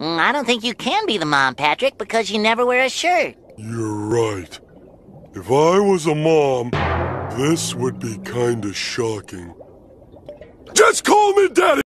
Mm, I don't think you can be the mom, Patrick, because you never wear a shirt. You're right. If I was a mom, this would be kinda shocking. Just call me Daddy!